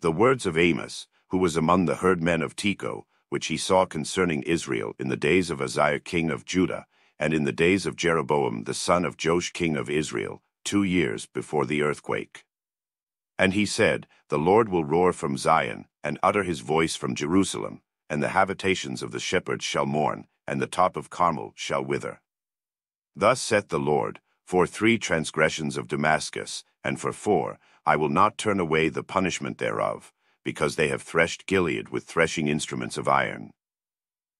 The words of Amos, who was among the herdmen of Tekoa, which he saw concerning Israel in the days of Uzziah king of Judah, and in the days of Jeroboam the son of Joash king of Israel, two years before the earthquake. And he said, The Lord will roar from Zion, and utter his voice from Jerusalem, and the habitations of the shepherds shall mourn, and the top of Carmel shall wither. Thus saith the Lord, For three transgressions of Damascus, and for four, I will not turn away the punishment thereof, because they have threshed Gilead with threshing instruments of iron.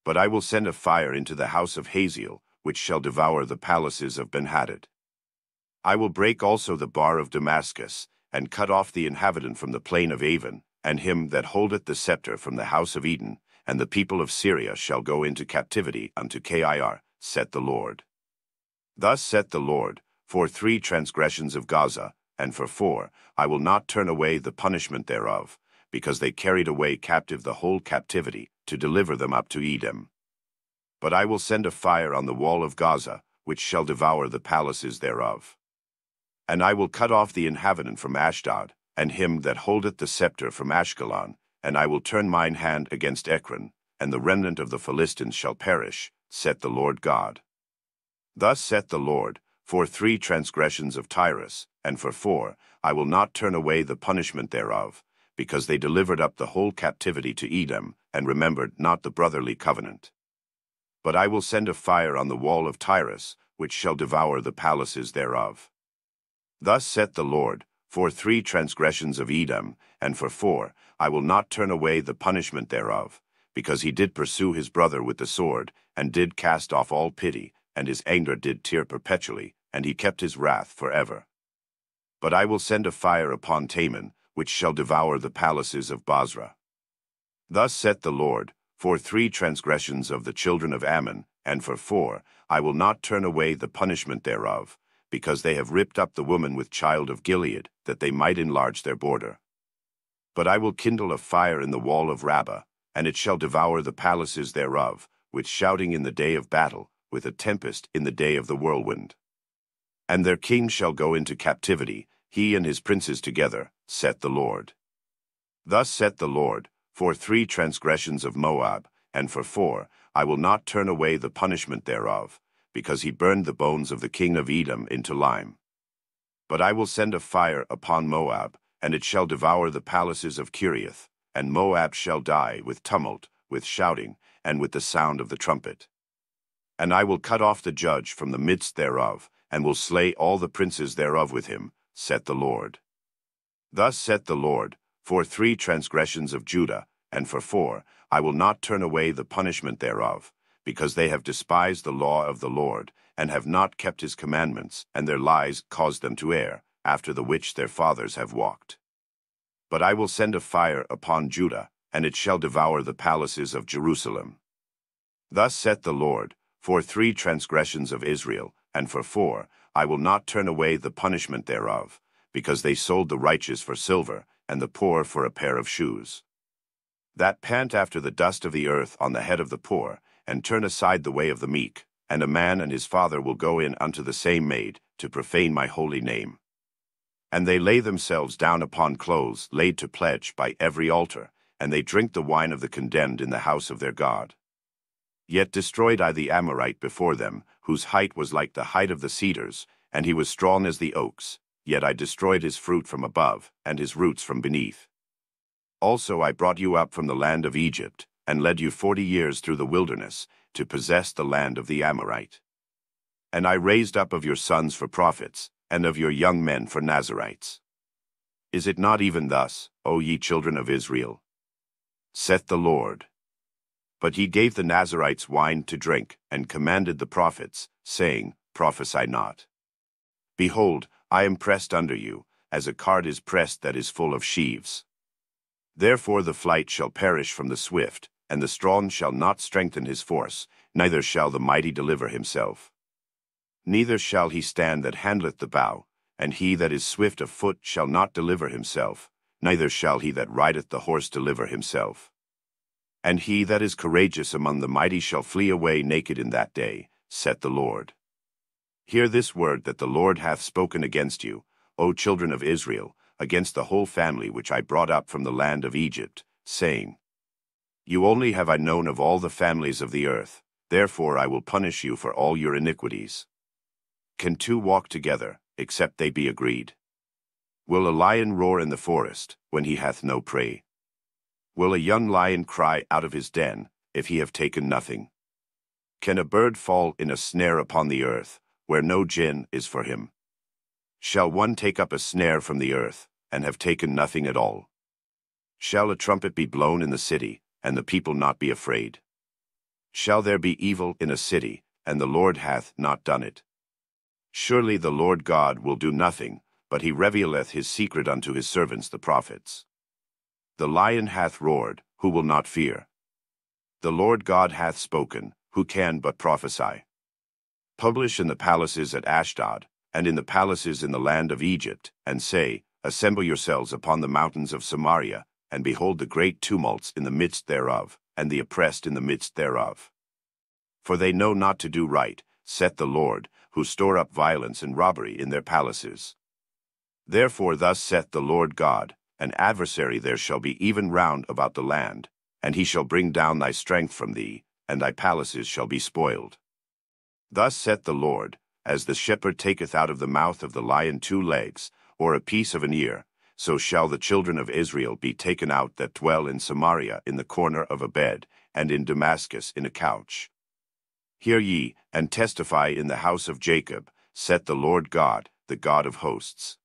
But I will send a fire into the house of Hazael, which shall devour the palaces of Benhadad. I will break also the bar of Damascus, and cut off the inhabitant from the plain of Aven, and him that holdeth the scepter from the house of Eden, and the people of Syria shall go into captivity unto Kir, saith the Lord. Thus saith the Lord, for three transgressions of Gaza, and for four, I will not turn away the punishment thereof, because they carried away captive the whole captivity, to deliver them up to Edom. But I will send a fire on the wall of Gaza, which shall devour the palaces thereof. And I will cut off the inhabitant from Ashdod, and him that holdeth the scepter from Ashkelon, and I will turn mine hand against Ekron, and the remnant of the Philistines shall perish, saith the Lord God. Thus saith the Lord, for three transgressions of Tyrus, and for four, I will not turn away the punishment thereof, because they delivered up the whole captivity to Edom, and remembered not the brotherly covenant. But I will send a fire on the wall of Tyrus, which shall devour the palaces thereof. Thus saith the Lord, for three transgressions of Edom, and for four, I will not turn away the punishment thereof, because he did pursue his brother with the sword, and did cast off all pity, and his anger did tear perpetually, and he kept his wrath for ever. But I will send a fire upon Teman, which shall devour the palaces of Bozrah. Thus saith the Lord, for three transgressions of the children of Ammon, and for four, I will not turn away the punishment thereof, because they have ripped up the woman with child of Gilead, that they might enlarge their border. But I will kindle a fire in the wall of Rabbah, and it shall devour the palaces thereof, with shouting in the day of battle, with a tempest in the day of the whirlwind. And their king shall go into captivity, he and his princes together, saith the Lord. Thus saith the Lord, for three transgressions of Moab, and for four, I will not turn away the punishment thereof, because he burned the bones of the king of Edom into lime. But I will send a fire upon Moab, and it shall devour the palaces of Kirioth, and Moab shall die with tumult, with shouting, and with the sound of the trumpet. And I will cut off the judge from the midst thereof, and will slay all the princes thereof with him, saith the Lord. Thus saith the Lord, for three transgressions of Judah, and for four, I will not turn away the punishment thereof, because they have despised the law of the Lord, and have not kept his commandments, and their lies caused them to err, after the which their fathers have walked. But I will send a fire upon Judah, and it shall devour the palaces of Jerusalem. Thus saith the Lord, for three transgressions of Israel, and for four, I will not turn away the punishment thereof, because they sold the righteous for silver, and the poor for a pair of shoes. That pant after the dust of the earth on the head of the poor, and turn aside the way of the meek, and a man and his father will go in unto the same maid, to profane my holy name. And they lay themselves down upon clothes laid to pledge by every altar, and they drink the wine of the condemned in the house of their God. Yet destroyed I the Amorite before them, whose height was like the height of the cedars, and he was strong as the oaks, yet I destroyed his fruit from above, and his roots from beneath. Also I brought you up from the land of Egypt, and led you forty years through the wilderness, to possess the land of the Amorite. And I raised up of your sons for prophets, and of your young men for Nazarites. Is it not even thus, O ye children of Israel? Saith the Lord. But he gave the Nazarites wine to drink, and commanded the prophets, saying, Prophesy not. Behold, I am pressed under you, as a cart is pressed that is full of sheaves. Therefore the flight shall perish from the swift, and the strong shall not strengthen his force, neither shall the mighty deliver himself. Neither shall he stand that handleth the bow, and he that is swift of foot shall not deliver himself, neither shall he that rideth the horse deliver himself. And he that is courageous among the mighty shall flee away naked in that day, saith the Lord. Hear this word that the Lord hath spoken against you, O children of Israel, against the whole family which I brought up from the land of Egypt, saying, You only have I known of all the families of the earth, therefore I will punish you for all your iniquities. Can two walk together, except they be agreed? Will a lion roar in the forest, when he hath no prey? Will a young lion cry out of his den, if he have taken nothing? Can a bird fall in a snare upon the earth, where no gin is for him? Shall one take up a snare from the earth, and have taken nothing at all? Shall a trumpet be blown in the city, and the people not be afraid? Shall there be evil in a city, and the Lord hath not done it? Surely the Lord God will do nothing, but he revealeth his secret unto his servants the prophets. The lion hath roared, who will not fear? The Lord God hath spoken, who can but prophesy? Publish in the palaces at Ashdod, and in the palaces in the land of Egypt, and say, Assemble yourselves upon the mountains of Samaria, and behold the great tumults in the midst thereof, and the oppressed in the midst thereof. For they know not to do right, saith the Lord, who store up violence and robbery in their palaces. Therefore thus saith the Lord God, An adversary there shall be even round about the land, and he shall bring down thy strength from thee, and thy palaces shall be spoiled. Thus saith the Lord, as the shepherd taketh out of the mouth of the lion two legs, or a piece of an ear, so shall the children of Israel be taken out that dwell in Samaria in the corner of a bed, and in Damascus in a couch. Hear ye, and testify in the house of Jacob, saith the Lord God, the God of hosts.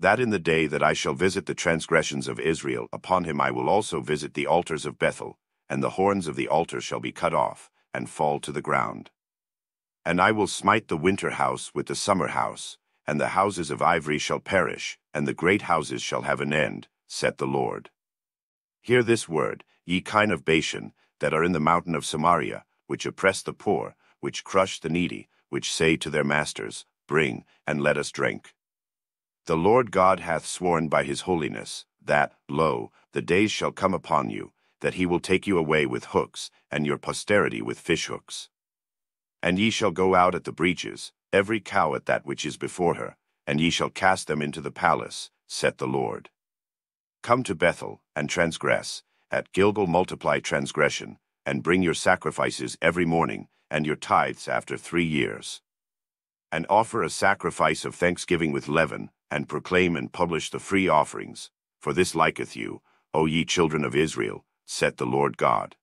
That in the day that I shall visit the transgressions of Israel, upon him I will also visit the altars of Bethel, and the horns of the altar shall be cut off, and fall to the ground. And I will smite the winter house with the summer house, and the houses of ivory shall perish, and the great houses shall have an end, saith the Lord. Hear this word, ye kine of Bashan, that are in the mountain of Samaria, which oppress the poor, which crush the needy, which say to their masters, Bring, and let us drink. The Lord God hath sworn by his holiness, that, lo, the days shall come upon you, that he will take you away with hooks, and your posterity with fishhooks. And ye shall go out at the breaches, every cow at that which is before her, and ye shall cast them into the palace, saith the Lord. Come to Bethel, and transgress, at Gilgal multiply transgression, and bring your sacrifices every morning, and your tithes after three years. And offer a sacrifice of thanksgiving with leaven, and proclaim and publish the free offerings, for this liketh you, O ye children of Israel, saith the Lord God.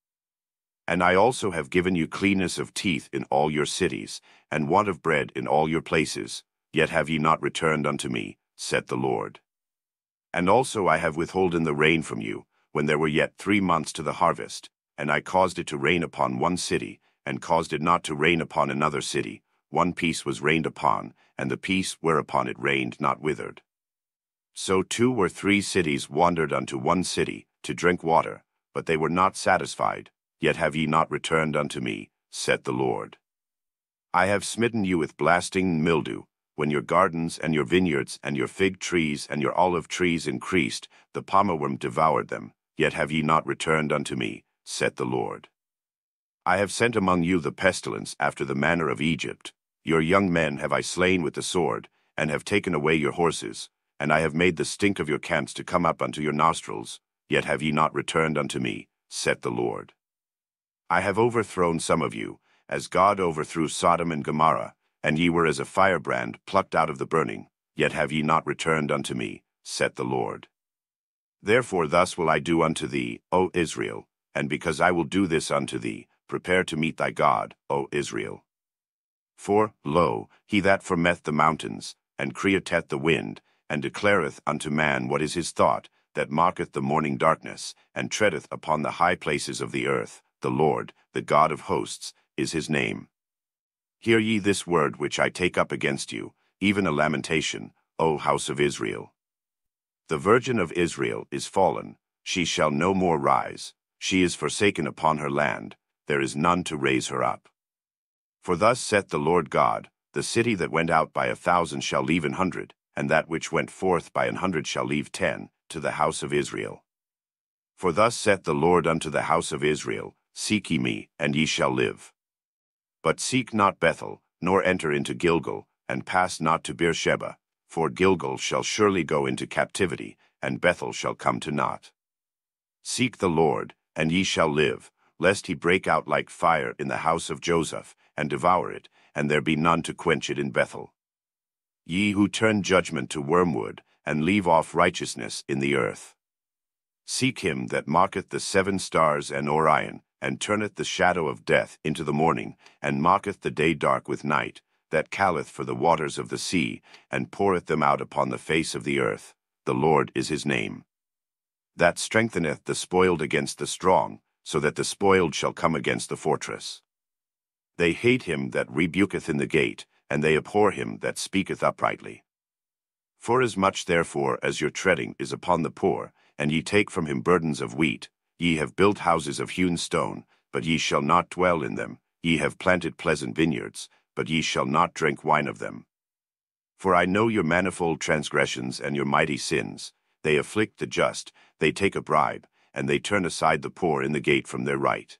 And I also have given you cleanness of teeth in all your cities, and want of bread in all your places, yet have ye not returned unto me, saith the Lord. And also I have withholden the rain from you, when there were yet three months to the harvest, and I caused it to rain upon one city, and caused it not to rain upon another city. One piece was rained upon, and the piece whereupon it rained not withered. So two or three cities wandered unto one city, to drink water, but they were not satisfied, Yet have ye not returned unto me, saith the Lord. I have smitten you with blasting mildew, when your gardens and your vineyards and your fig trees and your olive trees increased, the palmerworm devoured them, yet have ye not returned unto me, saith the Lord. I have sent among you the pestilence after the manner of Egypt. Your young men have I slain with the sword, and have taken away your horses, and I have made the stink of your camps to come up unto your nostrils, yet have ye not returned unto me, saith the Lord. I have overthrown some of you, as God overthrew Sodom and Gomorrah, and ye were as a firebrand plucked out of the burning, yet have ye not returned unto me, saith the Lord. Therefore thus will I do unto thee, O Israel, and because I will do this unto thee, prepare to meet thy God, O Israel. For, lo, he that formeth the mountains, and createth the wind, and declareth unto man what is his thought, that marketh the morning darkness, and treadeth upon the high places of the earth, the Lord, the God of hosts, is his name. Hear ye this word which I take up against you, even a lamentation, O house of Israel. The virgin of Israel is fallen, she shall no more rise, she is forsaken upon her land, there is none to raise her up. For thus saith the Lord God, the city that went out by a thousand shall leave an hundred, and that which went forth by an hundred shall leave ten, to the house of Israel. For thus saith the Lord unto the house of Israel, Seek ye me, and ye shall live. But seek not Bethel, nor enter into Gilgal, and pass not to Beersheba, for Gilgal shall surely go into captivity, and Bethel shall come to naught. Seek the Lord, and ye shall live, lest he break out like fire in the house of Joseph, and devour it, and there be none to quench it in Bethel. Ye who turn judgment to wormwood, and leave off righteousness in the earth. Seek him that marketh the seven stars and Orion, and turneth the shadow of death into the morning, and marketh the day dark with night, that calleth for the waters of the sea, and poureth them out upon the face of the earth. The Lord is his name. That strengtheneth the spoiled against the strong, so that the spoiled shall come against the fortress. They hate him that rebuketh in the gate, and they abhor him that speaketh uprightly. Forasmuch therefore as your treading is upon the poor, and ye take from him burdens of wheat, ye have built houses of hewn stone, but ye shall not dwell in them, ye have planted pleasant vineyards, but ye shall not drink wine of them. For I know your manifold transgressions and your mighty sins. They afflict the just, they take a bribe, and they turn aside the poor in the gate from their right.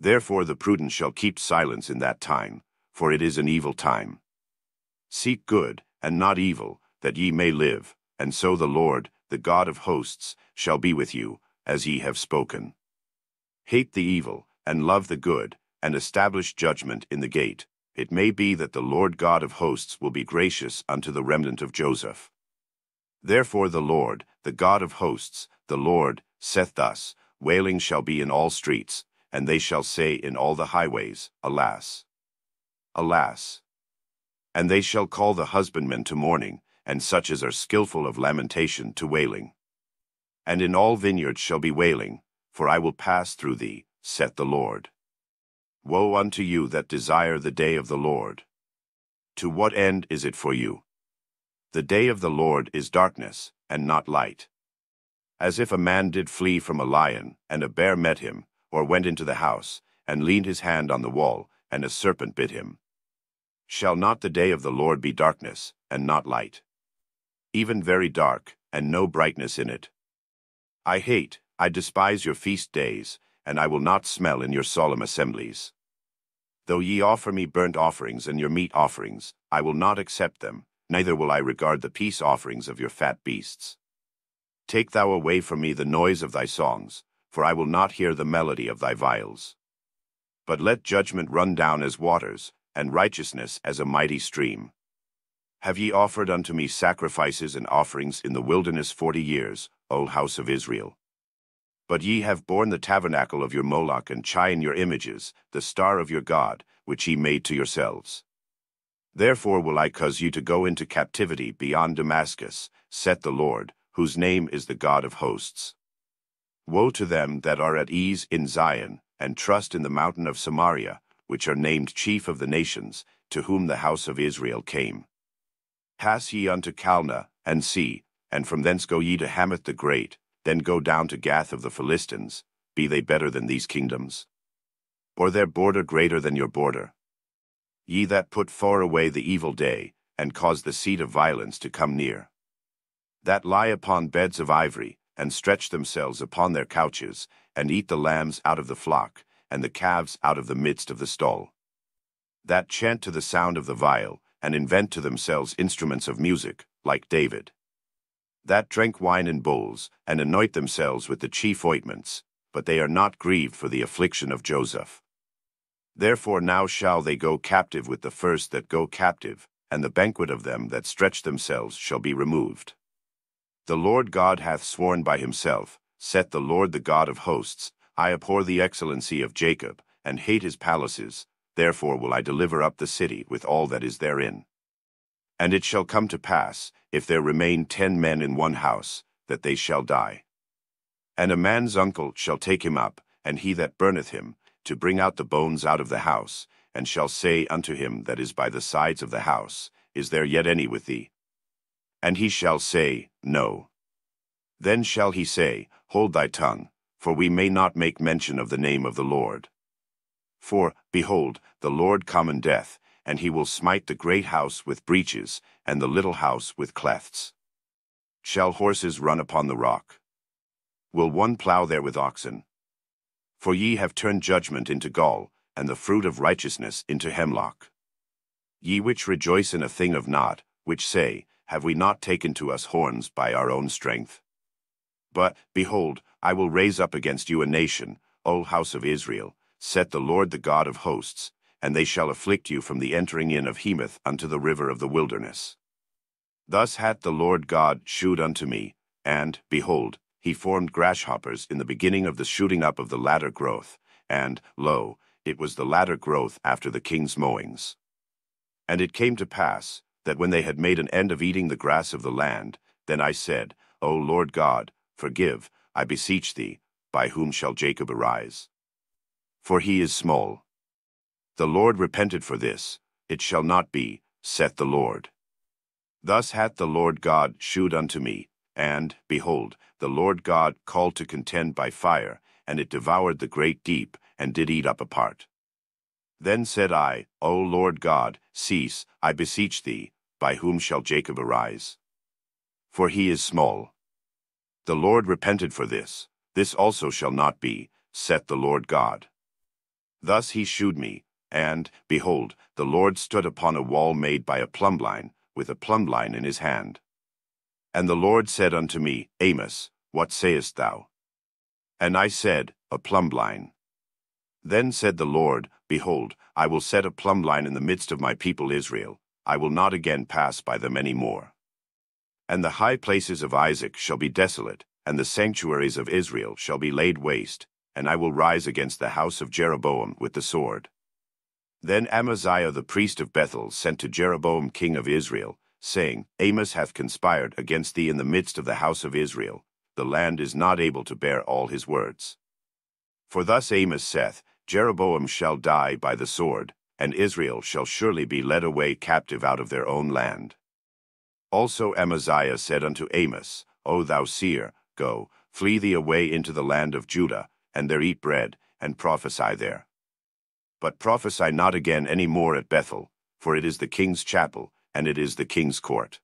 Therefore the prudent shall keep silence in that time, for it is an evil time. Seek good, and not evil, that ye may live, and so the Lord, the God of hosts, shall be with you, as ye have spoken. Hate the evil, and love the good, and establish judgment in the gate. It may be that the Lord God of hosts will be gracious unto the remnant of Joseph. Therefore the Lord, the God of hosts, the Lord, saith thus, Wailing shall be in all streets, and they shall say in all the highways, Alas! Alas! And they shall call the husbandmen to mourning, and such as are skilful of lamentation to wailing. And in all vineyards shall be wailing, for I will pass through thee, saith the Lord. Woe unto you that desire the day of the Lord! To what end is it for you? The day of the Lord is darkness, and not light. As if a man did flee from a lion, and a bear met him, or went into the house, and leaned his hand on the wall, and a serpent bit him. Shall not the day of the Lord be darkness, and not light? Even very dark, and no brightness in it. I hate, I despise your feast days, and I will not smell in your solemn assemblies. Though ye offer me burnt offerings and your meat offerings, I will not accept them, neither will I regard the peace offerings of your fat beasts. Take thou away from me the noise of thy songs, for I will not hear the melody of thy viols. But let judgment run down as waters, and righteousness as a mighty stream. Have ye offered unto me sacrifices and offerings in the wilderness forty years, O house of Israel? But ye have borne the tabernacle of your Moloch and Chiun your images, the star of your God, which ye made to yourselves. Therefore will I cause you to go into captivity beyond Damascus, saith the Lord, whose name is the God of hosts. Woe to them that are at ease in Zion, and trust in the mountain of Samaria, which are named chief of the nations, to whom the house of Israel came. Pass ye unto Calneh, and see, and from thence go ye to Hamath the Great, then go down to Gath of the Philistines, be they better than these kingdoms? Or their border greater than your border? Ye that put far away the evil day, and cause the seat of violence to come near. That lie upon beds of ivory, and stretch themselves upon their couches, and eat the lambs out of the flock, and the calves out of the midst of the stall. That chant to the sound of the viol, and invent to themselves instruments of music, like David that drink wine in bowls, and anoint themselves with the chief ointments, but they are not grieved for the affliction of Joseph. Therefore now shall they go captive with the first that go captive, and the banquet of them that stretch themselves shall be removed. The Lord God hath sworn by himself, saith the Lord the God of hosts, I abhor the excellency of Jacob, and hate his palaces, therefore will I deliver up the city with all that is therein. And it shall come to pass, if there remain ten men in one house, that they shall die. And a man's uncle shall take him up, and he that burneth him, to bring out the bones out of the house, and shall say unto him that is by the sides of the house, Is there yet any with thee? And he shall say, No. Then shall he say, Hold thy tongue, for we may not make mention of the name of the Lord. For, behold, the Lord commendeth, and he will smite the great house with breaches, and the little house with clefts. Shall horses run upon the rock? Will one plough there with oxen? For ye have turned judgment into gall, and the fruit of righteousness into hemlock. Ye which rejoice in a thing of naught, which say, have we not taken to us horns by our own strength? But, behold, I will raise up against you a nation, O house of Israel, saith the Lord the God of hosts, and they shall afflict you from the entering in of Hemath unto the river of the wilderness. Thus hath the Lord God shewed unto me, and, behold, he formed grasshoppers in the beginning of the shooting up of the latter growth, and, lo, it was the latter growth after the king's mowings. And it came to pass, that when they had made an end of eating the grass of the land, then I said, O Lord God, forgive, I beseech thee, by whom shall Jacob arise? For he is small. The Lord repented for this, it shall not be, saith the Lord. Thus hath the Lord God shewed unto me, and, behold, the Lord God called to contend by fire, and it devoured the great deep, and did eat up a part. Then said I, O Lord God, cease, I beseech thee, by whom shall Jacob arise? For he is small. The Lord repented for this, this also shall not be, saith the Lord God. Thus he shewed me, and, behold, the Lord stood upon a wall made by a plumbline, with a plumbline in his hand. And the Lord said unto me, Amos, what sayest thou? And I said, A plumb plumbline. Then said the Lord, Behold, I will set a plumbline in the midst of my people Israel. I will not again pass by them any more. And the high places of Isaac shall be desolate, and the sanctuaries of Israel shall be laid waste, and I will rise against the house of Jeroboam with the sword. Then Amaziah the priest of Bethel sent to Jeroboam king of Israel, saying, Amos hath conspired against thee in the midst of the house of Israel. The land is not able to bear all his words. For thus Amos saith, Jeroboam shall die by the sword, and Israel shall surely be led away captive out of their own land. Also Amaziah said unto Amos, O thou seer, go, flee thee away into the land of Judah, and there eat bread, and prophesy there. But prophesy not again any more at Bethel, for it is the king's chapel, and it is the king's court.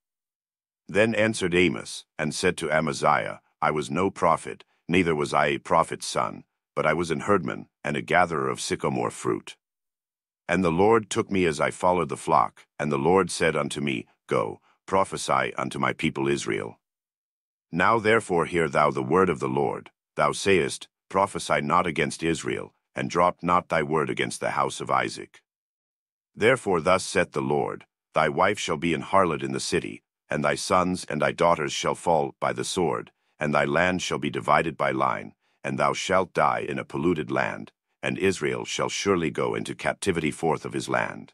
Then answered Amos, and said to Amaziah, I was no prophet, neither was I a prophet's son, but I was an herdman, and a gatherer of sycamore fruit. And the Lord took me as I followed the flock, and the Lord said unto me, Go, prophesy unto my people Israel. Now therefore hear thou the word of the Lord. Thou sayest, Prophesy not against Israel, and drop not thy word against the house of Isaac. Therefore thus saith the Lord, Thy wife shall be an harlot in the city, and thy sons and thy daughters shall fall by the sword, and thy land shall be divided by line, and thou shalt die in a polluted land, and Israel shall surely go into captivity forth of his land.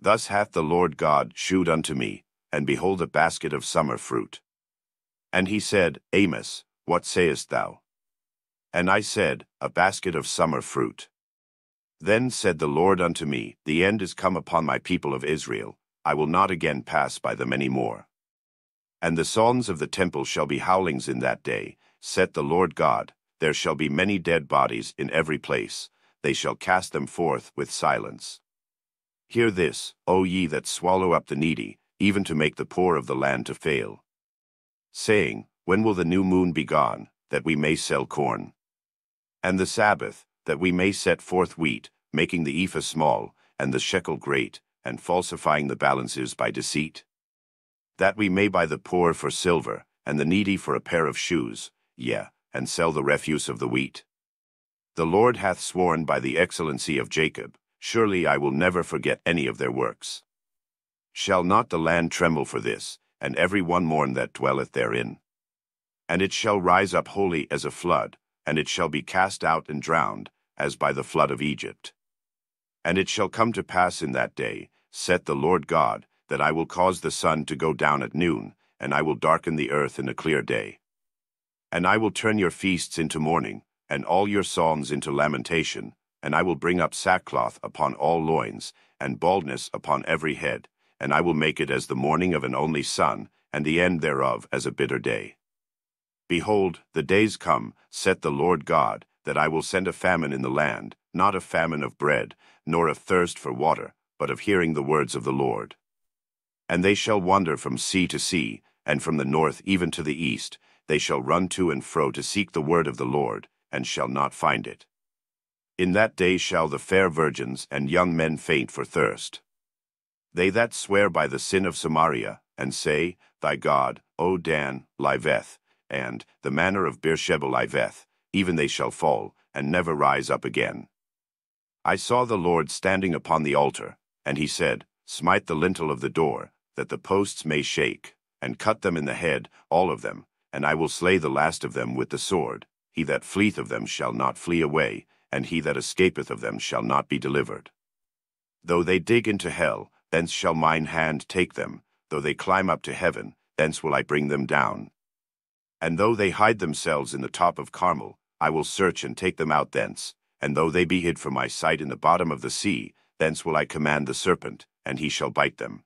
Thus hath the Lord God shewed unto me, and behold a basket of summer fruit. And he said, Amos, what sayest thou? And I said, A basket of summer fruit. Then said the Lord unto me, The end is come upon my people of Israel. I will not again pass by them any more. And the songs of the temple shall be howlings in that day, saith the Lord God. There shall be many dead bodies in every place. They shall cast them forth with silence. Hear this, O ye that swallow up the needy, even to make the poor of the land to fail. Saying, When will the new moon be gone, that we may sell corn? and the Sabbath, that we may set forth wheat, making the ephah small, and the shekel great, and falsifying the balances by deceit? That we may buy the poor for silver, and the needy for a pair of shoes, yea, and sell the refuse of the wheat? The Lord hath sworn by the excellency of Jacob, surely I will never forget any of their works. Shall not the land tremble for this, and every one mourn that dwelleth therein? And it shall rise up wholly as a flood, and it shall be cast out and drowned, as by the flood of Egypt. And it shall come to pass in that day, saith the Lord God, that I will cause the sun to go down at noon, and I will darken the earth in a clear day. And I will turn your feasts into mourning, and all your songs into lamentation, and I will bring up sackcloth upon all loins, and baldness upon every head, and I will make it as the mourning of an only son, and the end thereof as a bitter day. Behold, the days come, saith the Lord God, that I will send a famine in the land, not a famine of bread, nor of thirst for water, but of hearing the words of the Lord. And they shall wander from sea to sea, and from the north even to the east, they shall run to and fro to seek the word of the Lord, and shall not find it. In that day shall the fair virgins and young men faint for thirst. They that swear by the sin of Samaria, and say, Thy God, O Dan, liveth, and the manner of Beersheba liveth, even they shall fall, and never rise up again. I saw the Lord standing upon the altar, and he said, Smite the lintel of the door, that the posts may shake, and cut them in the head, all of them, and I will slay the last of them with the sword. He that fleeth of them shall not flee away, and he that escapeth of them shall not be delivered. Though they dig into hell, thence shall mine hand take them. Though they climb up to heaven, thence will I bring them down. And though they hide themselves in the top of Carmel, I will search and take them out thence. And though they be hid from my sight in the bottom of the sea, thence will I command the serpent, and he shall bite them.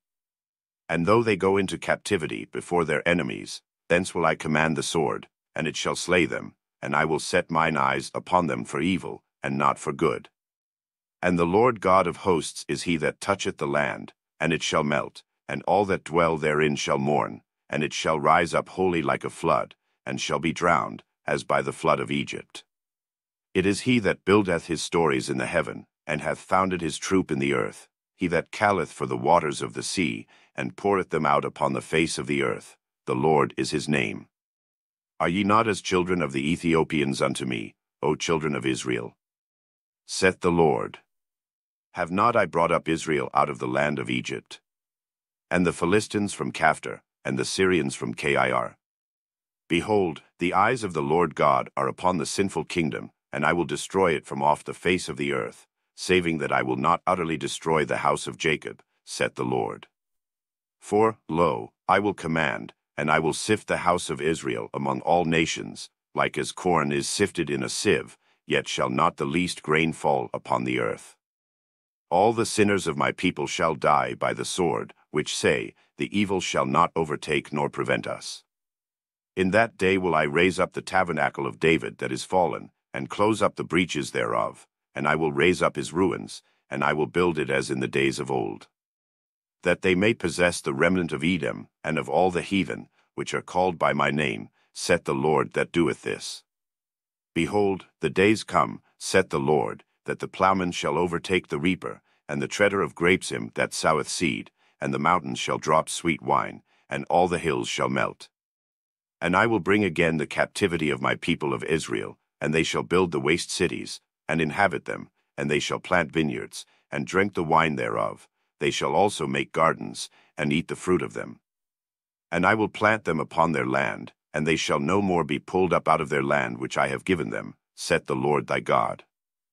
And though they go into captivity before their enemies, thence will I command the sword, and it shall slay them, and I will set mine eyes upon them for evil, and not for good. And the Lord God of hosts is he that toucheth the land, and it shall melt, and all that dwell therein shall mourn, and it shall rise up wholly like a flood, and shall be drowned, as by the flood of Egypt. It is he that buildeth his stories in the heaven, and hath founded his troop in the earth, he that calleth for the waters of the sea, and poureth them out upon the face of the earth. The Lord is his name. Are ye not as children of the Ethiopians unto me, O children of Israel? saith the Lord. Have not I brought up Israel out of the land of Egypt? And the Philistines from Caphtor, and the Syrians from Kir. Behold, the eyes of the Lord God are upon the sinful kingdom, and I will destroy it from off the face of the earth, saving that I will not utterly destroy the house of Jacob, saith the Lord. For, lo, I will command, and I will sift the house of Israel among all nations, like as corn is sifted in a sieve, yet shall not the least grain fall upon the earth. All the sinners of my people shall die by the sword, which say, The evil shall not overtake nor prevent us. In that day will I raise up the tabernacle of David that is fallen, and close up the breaches thereof, and I will raise up his ruins, and I will build it as in the days of old. That they may possess the remnant of Edom, and of all the heathen, which are called by my name, saith the Lord that doeth this. Behold, the days come, saith the Lord, that the plowman shall overtake the reaper, and the treader of grapes him that soweth seed, and the mountains shall drop sweet wine, and all the hills shall melt. And I will bring again the captivity of my people of Israel, and they shall build the waste cities, and inhabit them, and they shall plant vineyards, and drink the wine thereof. They shall also make gardens, and eat the fruit of them. And I will plant them upon their land, and they shall no more be pulled up out of their land which I have given them, saith the Lord thy God.